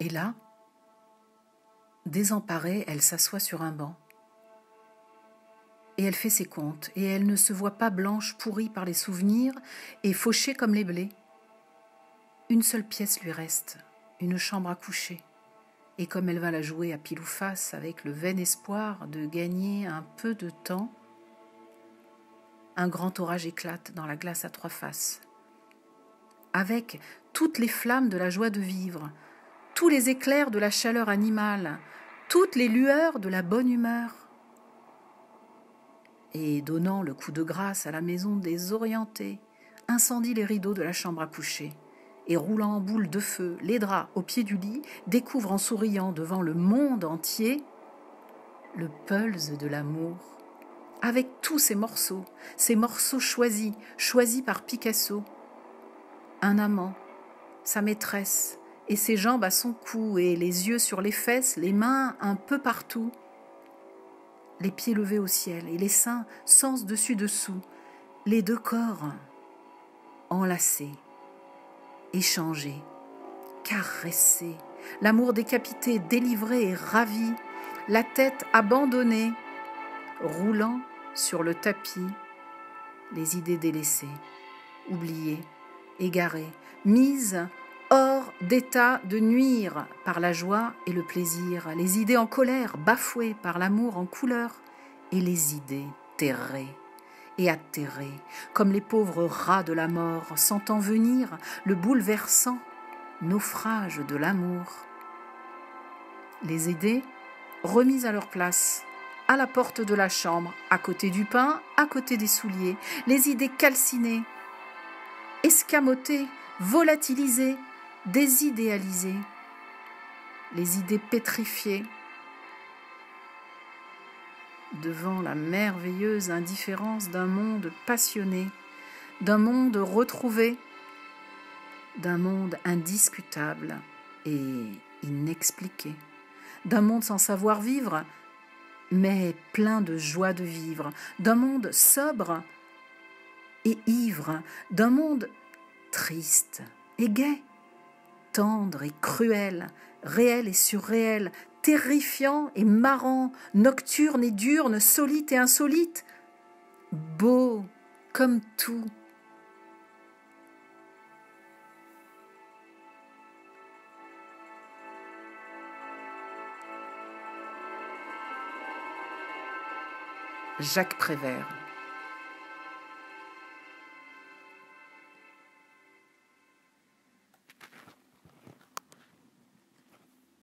Et là, désemparée, elle s'assoit sur un banc. Et elle fait ses comptes, et elle ne se voit pas blanche, pourrie par les souvenirs, et fauchée comme les blés. Une seule pièce lui reste, une chambre à coucher. Et comme elle va la jouer à pile ou face avec le vain espoir de gagner un peu de temps, un grand orage éclate dans la glace à trois faces. Avec toutes les flammes de la joie de vivre, tous les éclairs de la chaleur animale, toutes les lueurs de la bonne humeur. Et donnant le coup de grâce à la maison désorientée, incendie les rideaux de la chambre à coucher, et roulant en boule de feu les draps au pied du lit, découvre en souriant devant le monde entier le pulse de l'amour, avec tous ses morceaux, ses morceaux choisis, choisis par Picasso. Un amant, sa maîtresse, et ses jambes à son cou, et les yeux sur les fesses, les mains un peu partout, les pieds levés au ciel, et les seins sens dessus-dessous, les deux corps enlacés, échangés, caressés, l'amour décapité, délivré et ravi, la tête abandonnée, roulant sur le tapis, les idées délaissées, oubliées, égarées, mises hors d'état de nuire par la joie et le plaisir, les idées en colère, bafouées par l'amour en couleur, et les idées terrées et atterrées, comme les pauvres rats de la mort, sentant venir le bouleversant naufrage de l'amour. Les idées remises à leur place, à la porte de la chambre, à côté du pain, à côté des souliers, les idées calcinées, escamotées, volatilisées, désidéalisées, les idées pétrifiées devant la merveilleuse indifférence d'un monde passionné, d'un monde retrouvé, d'un monde indiscutable et inexpliqué, d'un monde sans savoir vivre, mais plein de joie de vivre, d'un monde sobre et ivre, d'un monde triste et gai, tendre et cruel, réel et surréel, terrifiant et marrant, nocturne et diurne, solite et insolite, beau comme tout. Jacques Prévert